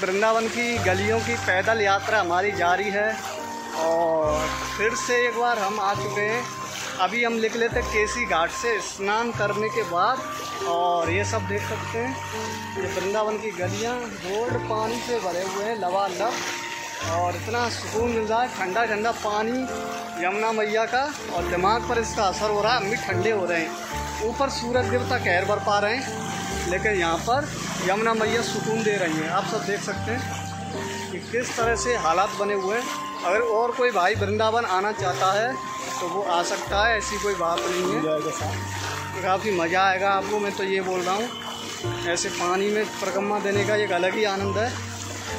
वृंदावन की गलियों की पैदल यात्रा हमारी जारी है और फिर से एक बार हम आ चुके हैं। अभी हम निकले थे केसी घाट से स्नान करने के बाद और ये सब देख सकते हैं। ये वृंदावन की गलियाँ रोड पानी से भरे हुए हैं, लबालब। और इतना सुकून मिल रहा है ठंडा ठंडा पानी, यमुना मैया का और दिमाग पर इसका असर हो रहा है, हम भी ठंडे हो रहे हैं। ऊपर सूरज देवता कहर बर पा रहे हैं। लेकिन यहाँ पर यमुना मैया सुकून दे रही हैं। आप सब देख सकते हैं कि किस तरह से हालात बने हुए हैं। अगर और कोई भाई वृंदावन आना चाहता है तो वो आ सकता है, ऐसी कोई बात नहीं है। काफ़ी मज़ा आएगा आपको, मैं तो ये बोल रहा हूँ। ऐसे पानी में परिक्रमा देने का एक अलग ही आनंद है।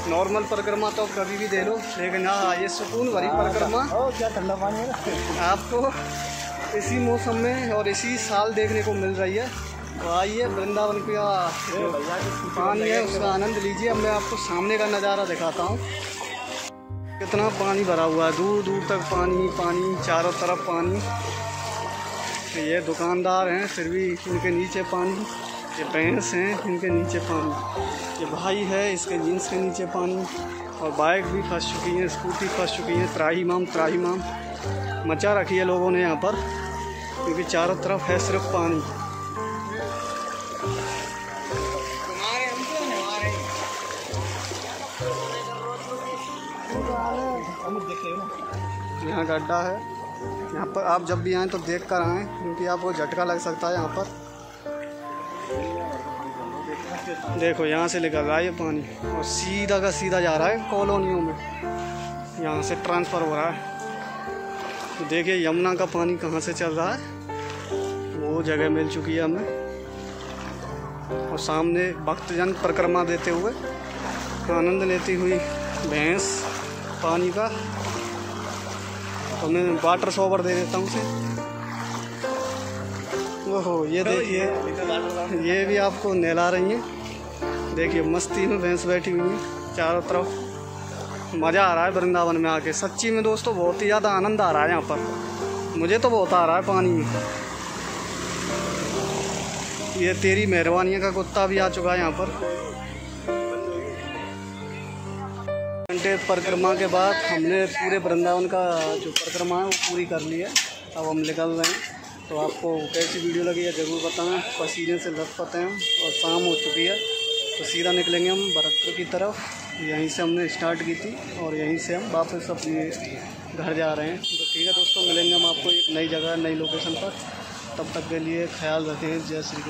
नॉर्मल परिक्रमा तो आप कभी भी दे लो, लेकिन हाँ ये सुकून भरी परिक्रमा। क्या ठंडा पानी है आपको इसी मौसम में और इसी साल देखने को मिल रही है। आइए, वृंदावन का पानी है, उसका आनंद लीजिए। अब मैं आपको सामने का नज़ारा दिखाता हूँ। कितना पानी भरा हुआ है, दूर दूर तक पानी पानी, चारों तरफ़ पानी। तो ये दुकानदार हैं, फिर भी इनके नीचे पानी। ये भैंस हैं, इनके नीचे पानी। ये भाई है, इसके जीन्स के नीचे पानी। और बाइक भी फंस चुकी है, स्कूटी फंस चुकी है, त्राही माम त्राही माम। मचा रखी है लोगों ने यहाँ पर, क्योंकि चारों तरफ़ है सिर्फ़ पानी। यहाँ गड्ढा है। यहाँ पर आप जब भी आएँ तो देख कर आएँ, क्योंकि आपको झटका लग सकता है यहाँ पर। देखो, यहाँ से निकल रहा है ये पानी, और सीधा का सीधा जा रहा है कॉलोनियों में। यहाँ से ट्रांसफ़र हो रहा है। तो देखिए, यमुना का पानी कहाँ से चल रहा है? वो जगह मिल चुकी है हमें। और सामने भक्तजन परिक्रमा देते हुए आनंद लेती हुई भैंस पानी का तो मैं वाटर शॉवर दे देता हूँ उसे। ओहो ये देखिए। ये भी आपको नहला रही हैं। देखिए मस्ती में भैंस बैठी हुई है चारों तरफ़। मज़ा आ रहा है वृंदावन में आके। सच्ची में दोस्तों बहुत ही ज़्यादा आनंद आ रहा है यहाँ पर। मुझे तो बहुत आ रहा है पानी। में ये तेरी मेहरबानी का कुत्ता भी आ चुका है यहाँ पर। घंटे परिक्रमा के बाद हमने पूरे वृंदावन का जो परिक्रमा है वो पूरी कर ली है। अब हम निकल रहे हैं। तो आपको कैसी वीडियो लगी है ज़रूर बताएँ। पसीने से लथपथ हैं और शाम हो चुकी है। तो सीधा निकलेंगे हम भरतपुर की तरफ़। यहीं से हमने स्टार्ट की थी और यहीं से हम वापस अपने घर जा रहे हैं। तो ठीक है दोस्तों, मिलेंगे हम आपको एक नई जगह, नई लोकेशन पर। तब तक के लिए ख्याल रखें। जय श्री